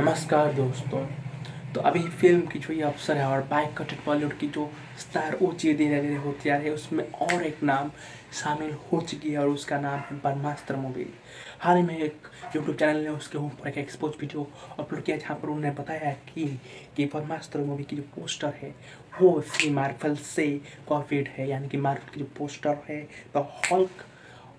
नमस्कार दोस्तों। तो अभी फ़िल्म की जो ये अवसर है और बाइक कटेड बॉलीवुड की जो स्टार ऊँची धीरे होती आ रही है, उसमें और एक नाम शामिल हो चुकी है और उसका नाम है ब्रह्मास्त्र मूवी हाल ही में एक यूट्यूब चैनल ने उसके ऊपर एक एक्सपोज वीडियो अपलोड किया जहाँ पर उन्होंने बताया कि कि ब्रह्मास्त्र मूवी की जो पोस्टर है, वो फ्री मार्वल से कॉपीड है, यानी कि मार्वल की जो पोस्टर है द हॉल्क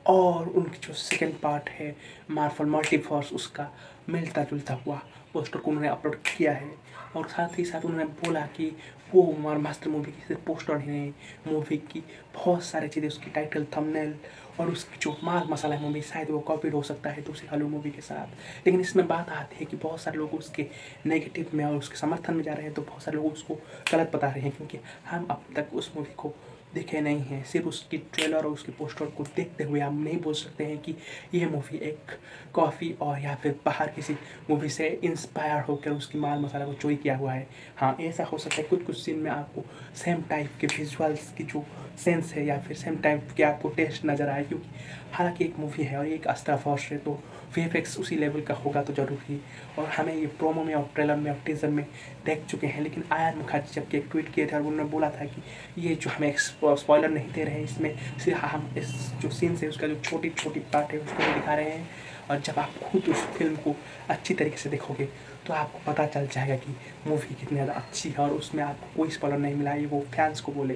और उनकी जो सेकेंड पार्ट है मार्फल मल्टीवर्स उसका मिलता जुलता हुआ पोस्टर को उन्होंने अपलोड किया है। और साथ ही साथ उन्होंने बोला कि वो मार मास्टर मूवी की सिर्फ़ पोस्टर नहीं मूवी की बहुत सारी चीज़ें, उसकी टाइटल थंबनेल और उसकी जो माल मसाला है मूवी शायद वो कॉपीड हो सकता है दूसरी हॉलीवुड मूवी के साथ। लेकिन इसमें बात आती है कि बहुत सारे लोग उसके नेगेटिव में और उसके समर्थन में जा रहे हैं तो बहुत सारे लोग उसको गलत बता रहे हैं, क्योंकि हम अब तक उस मूवी को देखे नहीं हैं। सिर्फ़ उसकी ट्रेलर और उसके पोस्टर को देखते हुए हम नहीं बोल सकते हैं कि यह मूवी एक कॉफ़ी और या फिर बाहर किसी मूवी से इंस्पायर होकर उसकी माल मसाला को चोरी किया हुआ है। हाँ ऐसा हो सकता है कुछ कुछ सीन में आपको सेम टाइप के विजुअल्स की जो सेंस है या फिर सेम टाइप के आपको टेस्ट नज़र आए, क्योंकि हालाँकि एक मूवी है और एक अस्त्रा फॉर्स है तो वी उसी लेवल का होगा तो ज़रूरी और हमें ये प्रोमो में और ट्रेलर में और टीजर में देख चुके हैं, लेकिन आयन मुखर्जी जबकि एक ट्वीट किए थे और उन्होंने बोला था कि ये जो हमें स्पॉयलर नहीं दे रहे हैं इसमें सिर्फ़ हम इस जो सीन है उसका जो छोटी छोटी पार्ट है, उसको दिखा रहे हैं। और जब आप खुद उस फ़िल्म को अच्छी तरीके से देखोगे तो आपको पता चल जाएगा कि मूवी कितनी ज़्यादा अच्छी है और उसमें आपको कोई स्पॉलर नहीं मिला, ये वो फैंस को बोले।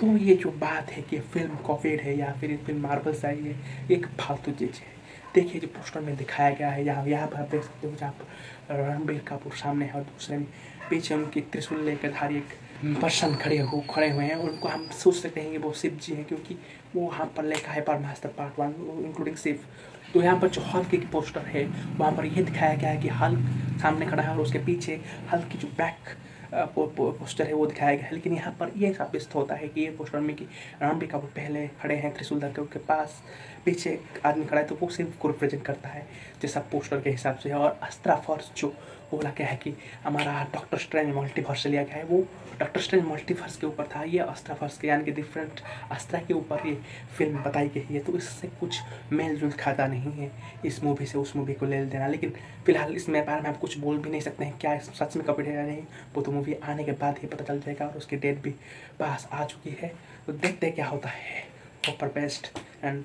तो ये जो बात है कि फ़िल्म कॉपीड है या फिर फ़िल्म मार्बल्स आई है एक फालतू चीज़ है। देखिए, जो पोस्टर में दिखाया गया है, यहाँ यहाँ पर आप देख सकते हो जहाँ रणबीर कपूर सामने है और दूसरे में पीछे उनकी त्रिशूल लेकर धारी एक पर्सन खड़े हो, खड़े हुए हैं। उनको हम सोच सकते हैं कि वो शिव जी हैं क्योंकि वो वहाँ पर लिखा है परमास्टर पार्ट वन इंक्लूडिंग शिव। तो यहाँ पर जो हल्क की पोस्टर है, वहाँ पर यह दिखाया गया है कि हल्क सामने खड़ा है और उसके पीछे हल्क की जो बैक पोस्टर है वो दिखाया गया है। लेकिन यहाँ पर यह साबित होता है कि ये पोस्टर में कि रणबीर कपूर पहले खड़े हैं त्रिशूल धर के पास। पीछे आदमी खड़ा है तो वो सिर्फ़ को रिप्रेजेंट करता है, जैसा पोस्टर के हिसाब से और अस्त्रा फॉर्स जो बोला गया है कि हमारा डॉक्टर स्ट्रेंज मल्टीवर्स लिया गया है, वो डॉक्टर स्ट्रेंज मल्टीवर्स के ऊपर था। ये अस्त्रा फॉर्स के, यानी कि डिफरेंट अस्त्रा के ऊपर ये फ़िल्म बताई गई है। तो इससे कुछ मेल जुल खाता नहीं है इस मूवी से, उस मूवी को ले देना लेकिन फ़िलहाल इसमें बारे में हम कुछ बोल भी नहीं सकते हैं। क्या सच में कपड़े या नहीं, वो तो मूवी आने के बाद ही पता चल जाएगा और उसकी डेट भी पास आ चुकी है। तो देखते क्या होता है। Proper best and